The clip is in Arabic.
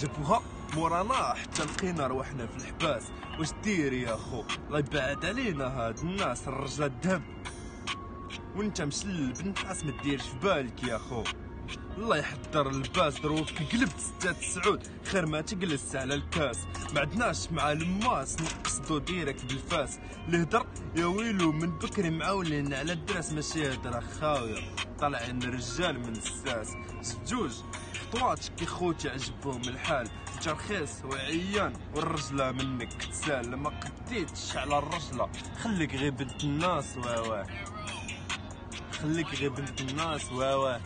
جابوها مورانا حتى لقينا رواحنا في الحباس. واش دير يا خو؟ الله يبعد علينا هاد الناس الرجال الذهب وانت مشلب الناس ما ديرش في بالك يا خو. الله يحضر الباس دروك قلبت ستة سعود خير ما تجلس على الكاس. ما عدناش مع الماس نقصدو direct بالفاس. الهدر يا ويلو من بكري معولين على الدراس ماشي هدرة خاوية طالعين الرجال من الساس. زجوج كي خوتي عجبهم الحال. انت رخيص وعيان والرجلة منك تسال. ما قديتش على الرجلة. خليك غير بنت الناس واه واه خليك غير بنت الناس واه واه